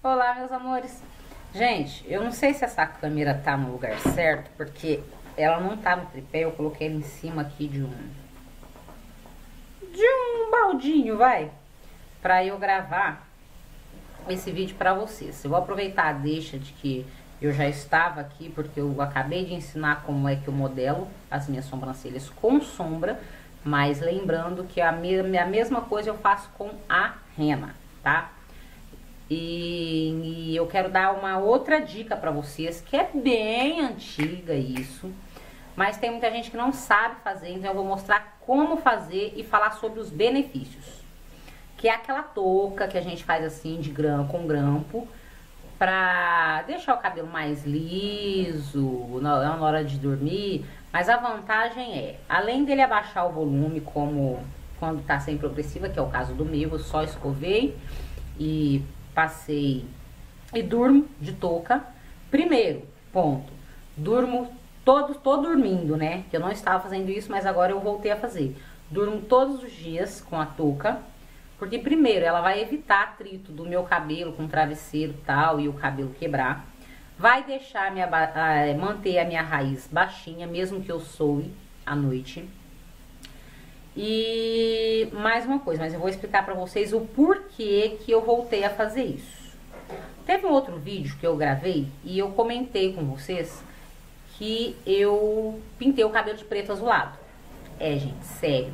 Olá, meus amores. Gente, eu não sei se essa câmera tá no lugar certo, porque ela não tá no tripé, eu coloquei ela em cima aqui de um... De um baldinho, vai, pra eu gravar esse vídeo pra vocês. Eu vou aproveitar a deixa de que eu já estava aqui, porque eu acabei de ensinar como é que eu modelo as minhas sobrancelhas com sombra, mas lembrando que a, a mesma coisa eu faço com a rena, tá? E, e eu quero dar uma outra dica para vocês, que é bem antiga isso, mas tem muita gente que não sabe fazer, então eu vou mostrar como fazer e falar sobre os benefícios. Que é aquela touca que a gente faz assim de grampo com grampo, pra deixar o cabelo mais liso na, na hora de dormir. Mas a vantagem é, além dele abaixar o volume, como quando tá sem progressiva, que é o caso do meu, eu só escovei e passei e durmo de touca. Primeiro ponto, durmo todo, tô dormindo, né? Que eu não estava fazendo isso, mas agora eu voltei a fazer. Durmo todos os dias com a touca, porque primeiro ela vai evitar atrito do meu cabelo com travesseiro tal e o cabelo quebrar. Vai deixar minha, manter a minha raiz baixinha, mesmo que eu soe à noite. E mais uma coisa, mas eu vou explicar pra vocês o porquê que eu voltei a fazer isso. Teve um outro vídeo que eu gravei e eu comentei com vocês que eu pintei o cabelo de preto azulado. É, gente, sério.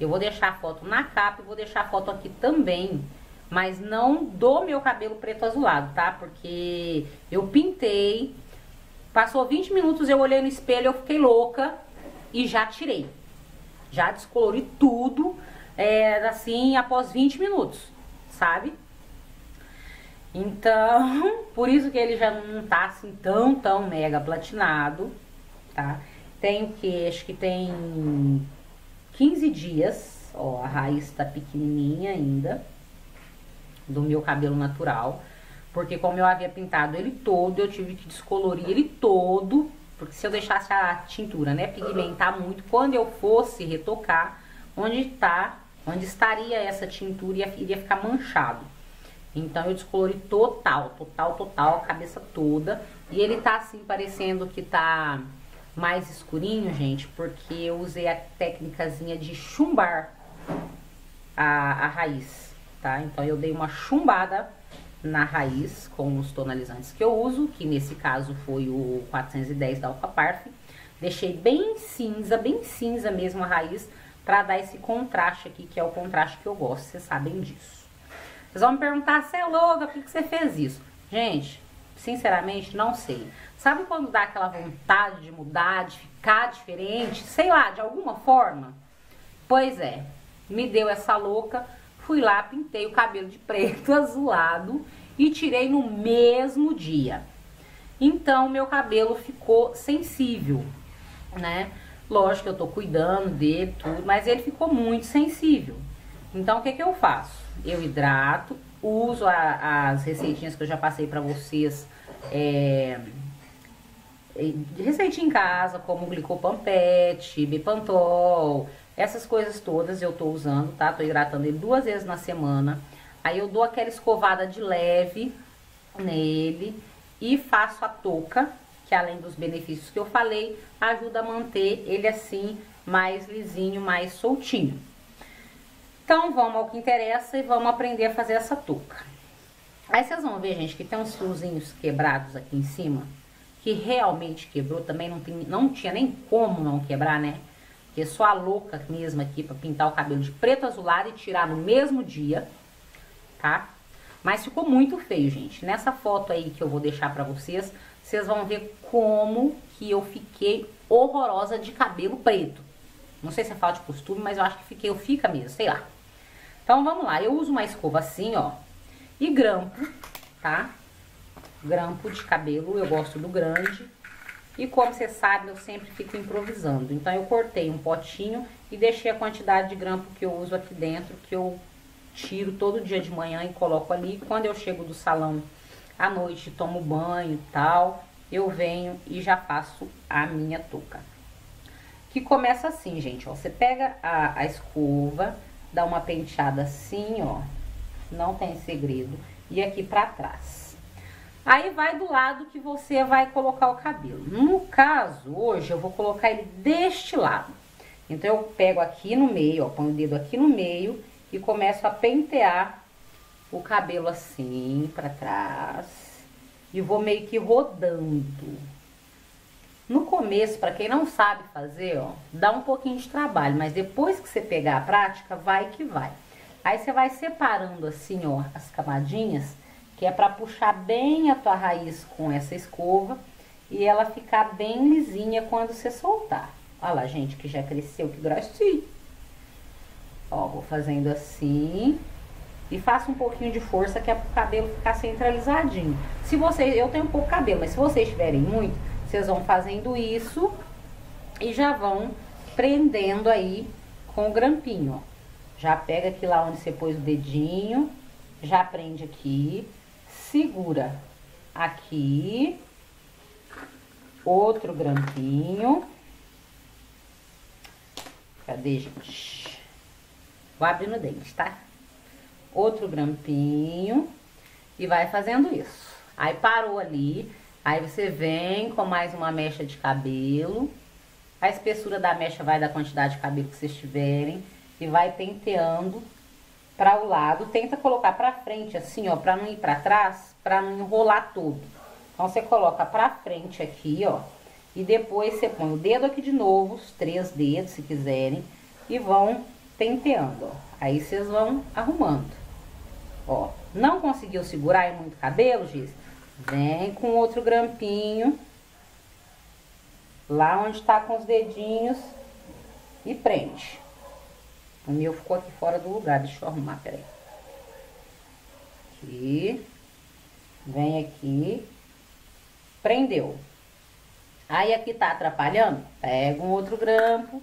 Eu vou deixar a foto na capa e vou deixar a foto aqui também, mas não do meu cabelo preto azulado, tá? Porque eu pintei, passou 20 minutos, eu olhei no espelho, eu fiquei louca e já tirei. Já descolori tudo, é, assim, após 20 minutos, sabe? Então, por isso que ele já não tá assim tão, tão mega platinado, tá? Tem o que? Acho que tem 15 dias, ó, a raiz tá pequenininha ainda, do meu cabelo natural. Porque como eu havia pintado ele todo, eu tive que descolorir ele todo porque se eu deixasse a tintura, né, pigmentar muito, quando eu fosse retocar, onde tá, onde estaria essa tintura ia, iria ficar manchado. Então eu descolori total, total, total, a cabeça toda. E ele tá assim, parecendo que tá mais escurinho, gente, porque eu usei a técnicazinha de chumbar a, a raiz, tá? Então eu dei uma chumbada na raiz com os tonalizantes que eu uso, que nesse caso foi o 410 da Alpha Parf. Deixei bem cinza, bem cinza mesmo a raiz, pra dar esse contraste aqui, que é o contraste que eu gosto, vocês sabem disso. Vocês vão me perguntar, você é louca, por que você fez isso? Gente, sinceramente, não sei. Sabe quando dá aquela vontade de mudar, de ficar diferente? Sei lá, de alguma forma? Pois é, me deu essa louca Fui lá, pintei o cabelo de preto azulado e tirei no mesmo dia. Então, meu cabelo ficou sensível, né? Lógico que eu tô cuidando dele, tudo, mas ele ficou muito sensível. Então, o que que eu faço? Eu hidrato, uso a, as receitinhas que eu já passei pra vocês, é, receitinha em casa, como glicopampete, bepantol, essas coisas todas eu tô usando, tá? Tô hidratando ele duas vezes na semana. Aí eu dou aquela escovada de leve nele e faço a touca, que além dos benefícios que eu falei, ajuda a manter ele assim mais lisinho, mais soltinho. Então vamos ao que interessa e vamos aprender a fazer essa touca. Aí vocês vão ver, gente, que tem uns fiozinhos quebrados aqui em cima, que realmente quebrou, também não, tem, não tinha nem como não quebrar, né? Porque sou a louca mesmo aqui pra pintar o cabelo de preto azulado e tirar no mesmo dia, tá? Mas ficou muito feio, gente. Nessa foto aí que eu vou deixar pra vocês, vocês vão ver como que eu fiquei horrorosa de cabelo preto. Não sei se é falta de costume, mas eu acho que fiquei, eu fica mesmo, sei lá. Então vamos lá, eu uso uma escova assim, ó, e grampo, tá? Grampo de cabelo, eu gosto do grande. E como você sabe, eu sempre fico improvisando. Então, eu cortei um potinho e deixei a quantidade de grampo que eu uso aqui dentro, que eu tiro todo dia de manhã e coloco ali. Quando eu chego do salão à noite, tomo banho e tal, eu venho e já faço a minha touca. Que começa assim, gente, ó. Você pega a, a escova, dá uma penteada assim, ó. não tem segredo. E aqui pra trás. Aí vai do lado que você vai colocar o cabelo. No caso, hoje eu vou colocar ele deste lado. Então, eu pego aqui no meio, ó, põe o dedo aqui no meio e começo a pentear o cabelo assim pra trás. E vou meio que rodando. No começo, para quem não sabe fazer, ó, dá um pouquinho de trabalho, mas depois que você pegar a prática, vai que vai. Aí você vai separando assim, ó, as camadinhas, que é para puxar bem a tua raiz com essa escova e ela ficar bem lisinha quando você soltar. Olha lá, gente, que já cresceu, que grossinho. Ó, vou fazendo assim e faço um pouquinho de força que é pro cabelo ficar centralizadinho. Se vocês, eu tenho pouco cabelo, mas se vocês tiverem muito, vocês vão fazendo isso e já vão prendendo aí com o grampinho, ó. Já pega aqui lá onde você pôs o dedinho, já prende aqui, segura aqui, outro grampinho. Cadê, gente? Vou abrir no dente, tá? Outro grampinho e vai fazendo isso. Aí parou ali, Aí você vem com mais uma mecha de cabelo. A espessura da mecha vai da quantidade de cabelo que vocês tiverem. E vai penteando para o lado. Tenta colocar para frente assim, ó, para não ir para trás, para não enrolar tudo. Então, você coloca para frente aqui, ó. E depois você põe o dedo aqui de novo, os três dedos, se quiserem. E vão penteando, ó. Aí vocês vão arrumando. Ó, não conseguiu segurar muito cabelo, Giz? Vem com outro grampinho. Lá onde tá com os dedinhos. E prende. O meu ficou aqui fora do lugar. Deixa eu arrumar, peraí. Aqui. Vem aqui. Prendeu. Aí aqui tá atrapalhando? Pega um outro grampo.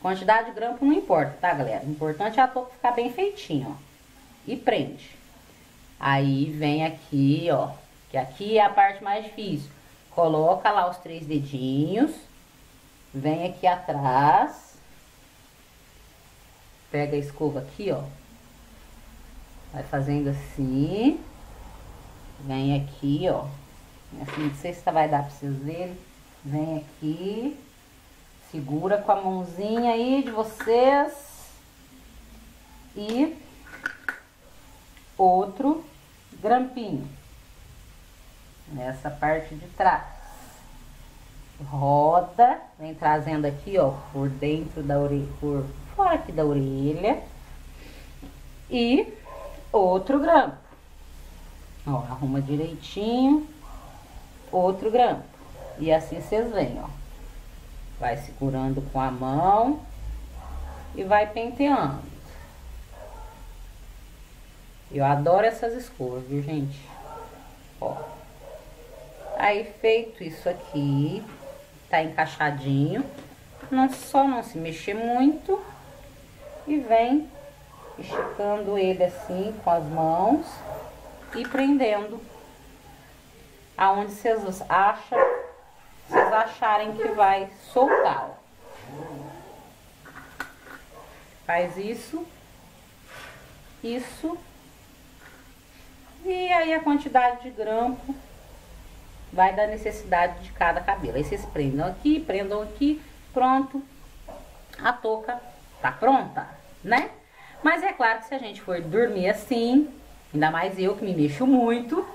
Quantidade de grampo não importa, tá, galera? O importante é a touca ficar bem feitinho, ó. E prende. Aí vem aqui, ó que aqui é a parte mais difícil. Coloca lá os três dedinhos, vem aqui atrás, pega a escova aqui, ó, vai fazendo assim, vem aqui, ó, assim, não sei se vai dar pra vocês verem, vem aqui, segura com a mãozinha aí de vocês. E outro grampinho. Nessa parte de trás. Roda, vem trazendo aqui, ó, por dentro da orelha, por fora aqui da orelha. E outro grampo. Ó, arruma direitinho, outro grampo. E assim vocês vêm, ó. Vai segurando com a mão e vai penteando. Eu adoro essas escovas, viu, gente? Ó. Aí, feito isso aqui, tá encaixadinho, não, só não se mexer muito. E vem esticando ele assim com as mãos e prendendo aonde vocês acham, vocês acharem que vai soltar. Faz isso, isso, e aí a quantidade de grampo vai da necessidade de cada cabelo. Aí vocês prendam aqui, prendam aqui, pronto. A touca tá pronta, né? Mas é claro que se a gente for dormir assim, ainda mais eu que me mexo muito,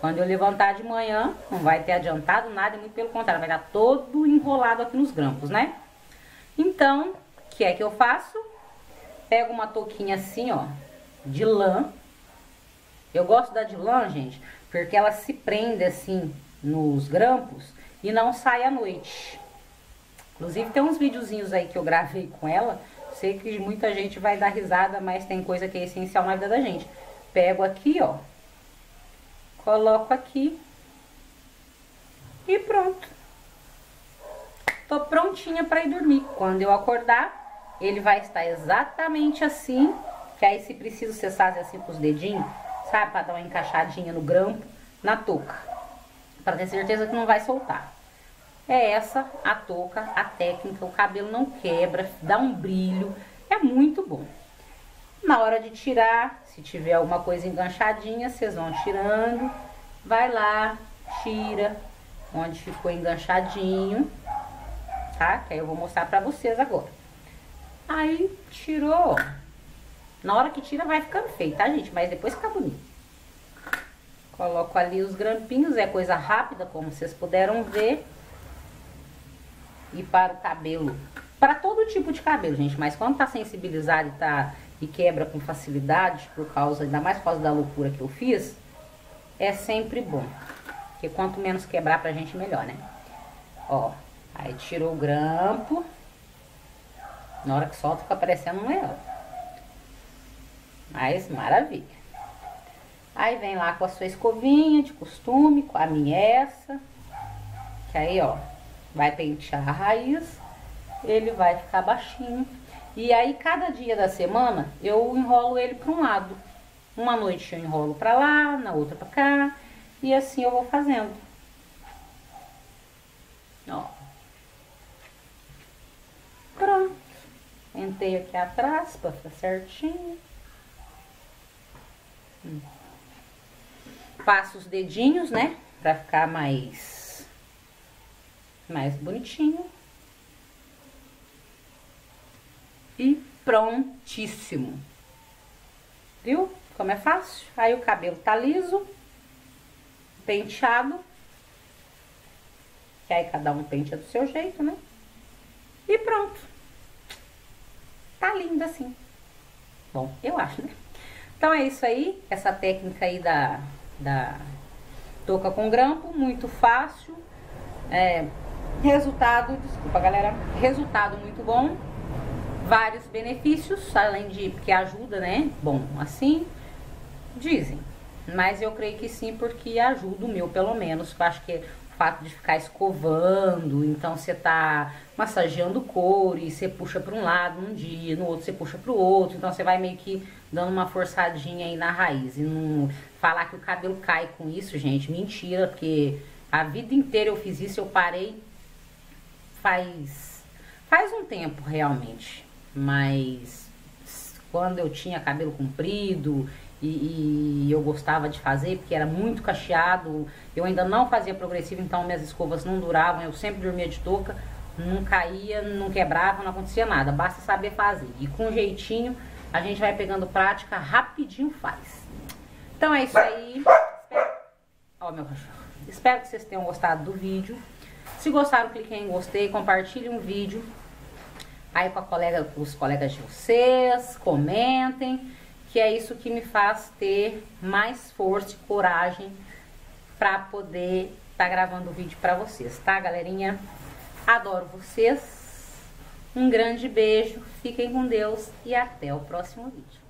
quando eu levantar de manhã, não vai ter adiantado nada, muito pelo contrário, vai dar todo enrolado aqui nos grampos, né? Então, o que é que eu faço? Pego uma touquinha assim, ó, de lã. Eu gosto da de lã, gente, porque ela se prende assim nos grampos e não sai à noite. Inclusive tem uns videozinhos aí que eu gravei com ela. Sei que muita gente vai dar risada, mas tem coisa que é essencial na vida da gente. Pego aqui, ó. Coloco aqui. E pronto. Tô prontinha para ir dormir. Quando eu acordar, ele vai estar exatamente assim. Que aí se precisa você fazer assim com os dedinhos, sabe? Pra dar uma encaixadinha no grampo, na touca para ter certeza que não vai soltar. É essa a touca, a técnica, o cabelo não quebra, dá um brilho, é muito bom. Na hora de tirar, se tiver alguma coisa enganchadinha, vocês vão tirando. Vai lá, tira onde ficou enganchadinho, tá? Que aí eu vou mostrar pra vocês agora. Aí, tirou. Na hora que tira vai ficando feio, tá, gente? Mas depois fica bonito. Coloco ali os grampinhos, é coisa rápida, como vocês puderam ver. E para o cabelo, para todo tipo de cabelo, gente, mas quando tá sensibilizado e, tá, e quebra com facilidade, por causa, ainda mais por causa da loucura que eu fiz, é sempre bom. Porque quanto menos quebrar pra gente, melhor, né? Ó, aí tirou o grampo. Na hora que solta, fica parecendo um leão. Mas maravilha. Aí vem lá com a sua escovinha de costume, com a minha essa. Que aí, ó, vai pentear a raiz. Ele vai ficar baixinho. E aí, cada dia da semana, eu enrolo ele para um lado. Uma noite eu enrolo para lá, na outra para cá. E assim eu vou fazendo. Ó. Pronto. Pentei aqui atrás para ficar certinho. Hum passo os dedinhos, né? Pra ficar mais, mais bonitinho. E prontíssimo. Viu? Como é fácil? Aí o cabelo tá liso, penteado. Que aí cada um penteia do seu jeito, né? E pronto. Tá lindo assim. Bom, eu acho, né? Então é isso aí, essa técnica aí da da touca com grampo, muito fácil. É, resultado, desculpa galera, resultado muito bom. Vários benefícios, além de que ajuda, né? Bom, assim, dizem. Mas eu creio que sim, porque ajuda o meu, pelo menos. Eu acho que fato de ficar escovando, então você tá massageando o couro você puxa para um lado um dia, no outro você puxa para o outro, então você vai meio que dando uma forçadinha aí na raiz. E não falar que o cabelo cai com isso, gente, mentira, porque a vida inteira eu fiz isso, eu parei faz faz um tempo realmente, mas quando eu tinha cabelo comprido e, e, eu gostava de fazer, porque era muito cacheado. Eu ainda não fazia progressivo, então minhas escovas não duravam, eu sempre dormia de touca, não caía, não quebrava, não acontecia nada. Basta saber fazer. E com jeitinho, a gente vai pegando prática, rapidinho faz. Então é isso aí. Ó, meu cachorro. Espero que vocês tenham gostado do vídeo. Se gostaram, cliquem em gostei, compartilhem um vídeo aí com, colega, com os colegas de vocês, comentem que é isso que me faz ter mais força e coragem para poder estar tá gravando o vídeo para vocês, tá, galerinha? Adoro vocês. Um grande beijo, fiquem com Deus e até o próximo vídeo.